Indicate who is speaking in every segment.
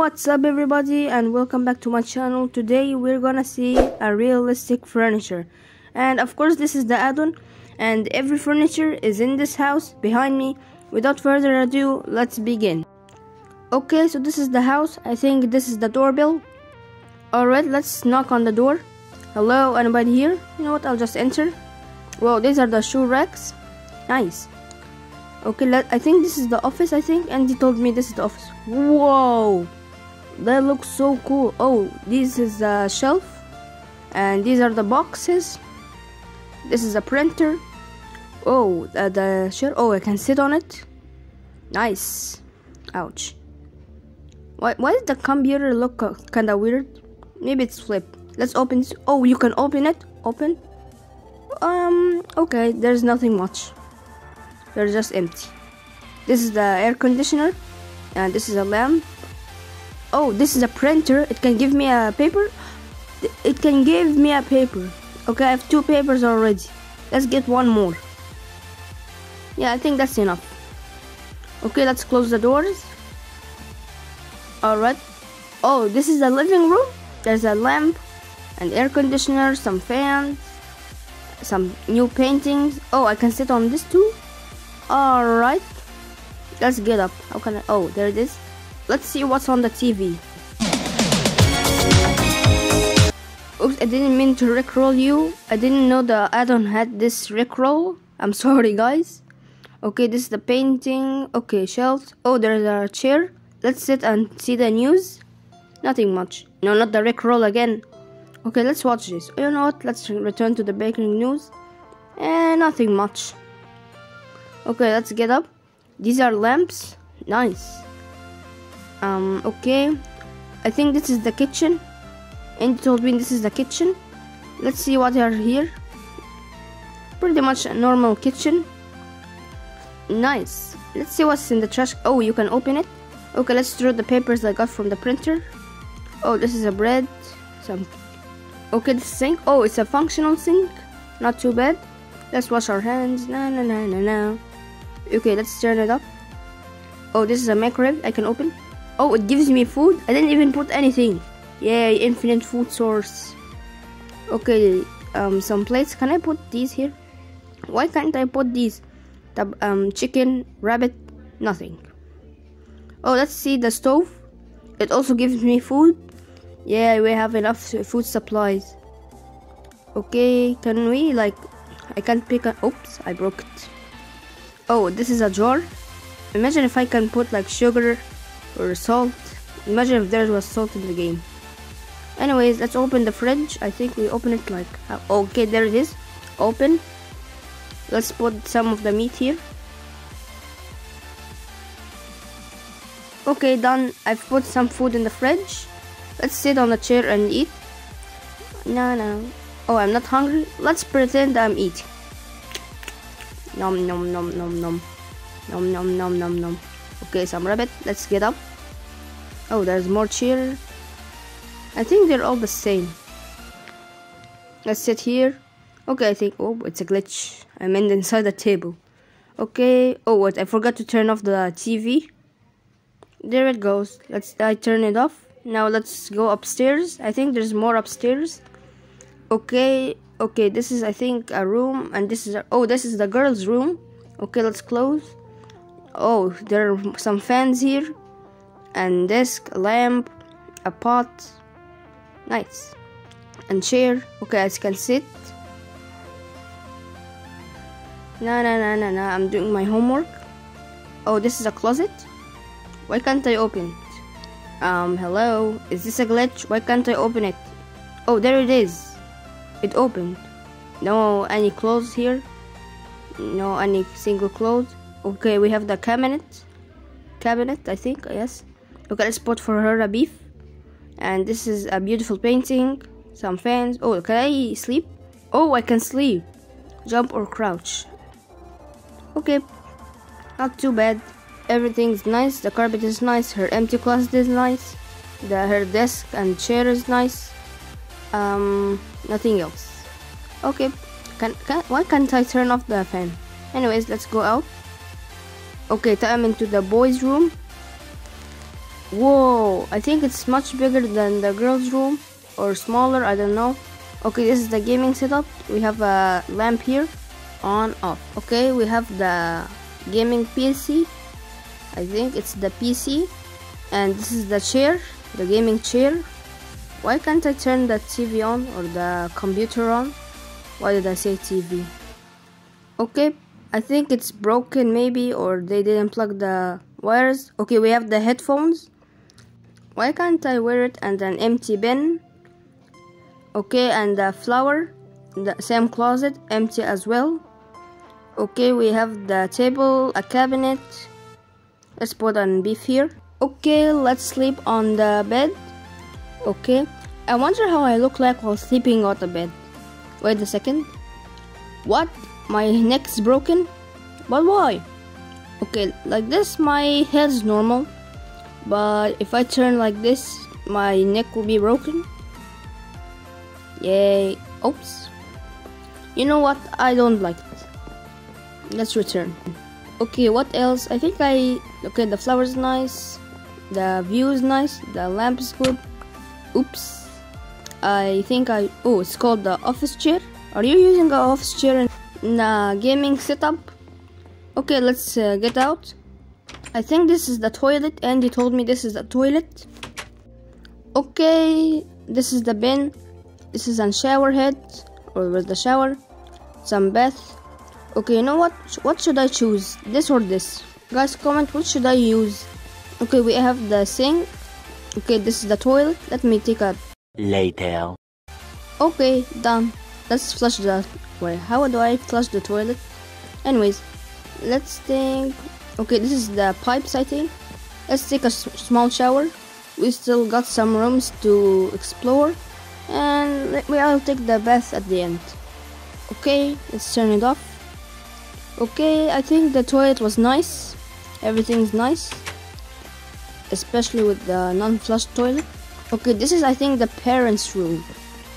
Speaker 1: What's up everybody and welcome back to my channel. Today we're gonna see a realistic furniture. And of course this is the add-on and every furniture is in this house behind me. Without further ado, let's begin. Okay, so this is the house. I think this is the doorbell. Alright, let's knock on the door. Hello, anybody here? You know what, I'll just enter. Well, these are the shoe racks. Nice. Okay, let, I think this is the office, I think. And he told me this is the office. Whoa! That looks so cool. Oh, this is a shelf. And these are the boxes. This is a printer. Oh, the, the chair. Oh, I can sit on it. Nice. Ouch. Why, why does the computer look uh, kinda weird? Maybe it's flipped. Let's open this. Oh, you can open it. Open. Um, okay, there's nothing much. They're just empty. This is the air conditioner, and this is a lamp. Oh, this is a printer. It can give me a paper. It can give me a paper. Okay, I have two papers already. Let's get one more. Yeah, I think that's enough. Okay, let's close the doors. Alright. Oh, this is the living room. There's a lamp, an air conditioner, some fans, some new paintings. Oh, I can sit on this too. Alright. Let's get up. How can I? Oh, there it is. Let's see what's on the TV. Oops, I didn't mean to rickroll you. I didn't know the add-on had this rickroll. I'm sorry, guys. Okay, this is the painting. Okay, shelves. Oh, there's a chair. Let's sit and see the news. Nothing much. No, not the rickroll again. Okay, let's watch this. You know what? Let's return to the baking news. Eh, nothing much. Okay, let's get up. These are lamps. Nice. Um, okay. I think this is the kitchen. Andy told me this is the kitchen. Let's see what are here. Pretty much a normal kitchen. Nice. Let's see what's in the trash. Oh, you can open it. Okay, let's throw the papers I got from the printer. Oh, this is a bread. Some. Okay, the sink. Oh, it's a functional sink. Not too bad. Let's wash our hands. No, no, no, no, no. Okay, let's turn it up. Oh, this is a microwave I can open. Oh, it gives me food. I didn't even put anything. Yay, infinite food source. Okay, um, some plates. Can I put these here? Why can't I put these? The um, chicken, rabbit, nothing. Oh, let's see the stove. It also gives me food. Yeah, we have enough food supplies. Okay, can we like? I can't pick a. Oops, I broke it. Oh, this is a jar. Imagine if I can put like sugar or salt. Imagine if there was salt in the game. Anyways, let's open the fridge. I think we open it like... Uh, okay, there it is. Open. Let's put some of the meat here. Okay, done. I've put some food in the fridge. Let's sit on the chair and eat. No, no. Oh, I'm not hungry. Let's pretend I'm eating. Nom nom nom nom nom. Nom nom nom nom nom. Okay, some rabbit. Let's get up. Oh, there's more chair. I think they're all the same. Let's sit here. Okay, I think. Oh, it's a glitch. I'm in inside the table. Okay. Oh, what? I forgot to turn off the TV. There it goes. Let's. I turn it off. Now let's go upstairs. I think there's more upstairs. Okay. Okay. This is I think a room, and this is a, oh, this is the girls' room. Okay, let's close. Oh, there are some fans here, and desk, a lamp, a pot. Nice. And chair. Okay, I can sit. No, no, no, no, no. I'm doing my homework. Oh, this is a closet. Why can't I open it? Um, hello? Is this a glitch? Why can't I open it? Oh, there it is. It opened. No any clothes here. No any single clothes. Okay, we have the cabinet. Cabinet, I think, yes. Okay, let's put for her a beef. And this is a beautiful painting. Some fans. Oh, can I sleep? Oh, I can sleep. Jump or crouch. Okay, not too bad. Everything's nice. The carpet is nice. Her empty closet is nice. The her desk and chair is nice. Um, nothing else. Okay, can, can why can't I turn off the fan? Anyways, let's go out. Okay, time into the boys' room. Whoa, I think it's much bigger than the girls' room or smaller, I don't know. Okay, this is the gaming setup. We have a lamp here, on, off. Okay, we have the gaming PC. I think it's the PC. And this is the chair, the gaming chair. Why can't I turn the TV on or the computer on? Why did I say TV? Okay, I think it's broken maybe or they didn't plug the wires. Okay, we have the headphones. Why can't I wear it and an empty bin? Okay, and the flower, the same closet, empty as well. Okay, we have the table, a cabinet. Let's put on beef here. Okay, let's sleep on the bed. Okay, I wonder how I look like while sleeping on the bed. Wait a second. What? My neck's broken? But why? Okay, like this, my head's normal. But if I turn like this, my neck will be broken. Yay. Oops. You know what? I don't like it. Let's return. Okay, what else? I think I... Okay, the flower's nice. The view is nice. The lamp is good. Oops. I think I... Oh, it's called the office chair. Are you using an office chair a gaming setup? Okay, let's uh, get out. I think this is the toilet. Andy told me this is the toilet. Okay, this is the bin. This is a shower head, or with the shower. Some bath. Okay, you know what? What should I choose? This or this? Guys, comment what should I use? Okay, we have the sink. Okay, this is the toilet. Let me take a...
Speaker 2: Later.
Speaker 1: Okay, done. Let's flush the... Wait, how do I flush the toilet? Anyways, let's think... Okay, this is the pipes, I think. Let's take a small shower. We still got some rooms to explore. And let me, I'll take the bath at the end. Okay, let's turn it off. Okay, I think the toilet was nice. Everything's nice. Especially with the non-flush toilet. Okay, this is I think the parents' room.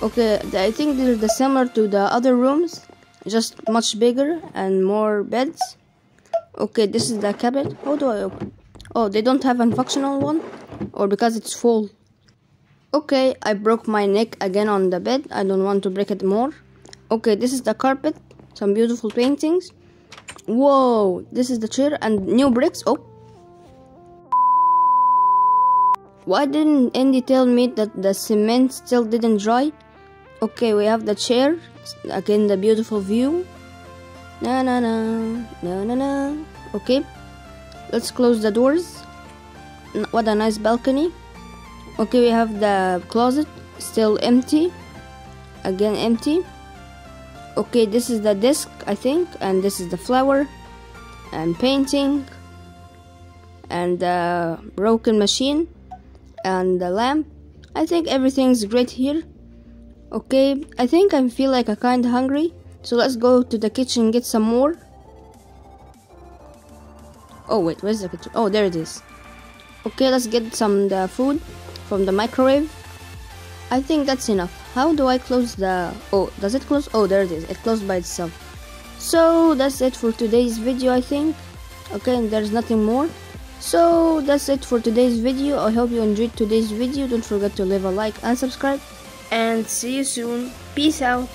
Speaker 1: Okay, I think they're the similar to the other rooms, just much bigger and more beds. Okay, this is the cabinet. How do I open? Oh, they don't have a functional one? Or because it's full? Okay, I broke my neck again on the bed. I don't want to break it more. Okay, this is the carpet. Some beautiful paintings. Whoa, this is the chair and new bricks. Oh. Why didn't Andy tell me that the cement still didn't dry? Okay, we have the chair. Again, the beautiful view. Na na na, na na na. Okay, let's close the doors. What a nice balcony. Okay, we have the closet still empty. Again, empty. Okay, this is the desk, I think, and this is the flower and painting and the broken machine and the lamp. I think everything's great here. Okay, I think I feel like I kinda hungry, so let's go to the kitchen and get some more. Oh wait, where's the kitchen? Oh, there it is. Okay, let's get some the food from the microwave. I think that's enough. How do I close the... Oh, does it close? Oh, there it is. It closed by itself. So, that's it for today's video, I think. Okay, there's nothing more. So, that's it for today's video. I hope you enjoyed today's video. Don't forget to leave a like and subscribe. And see you soon. Peace out.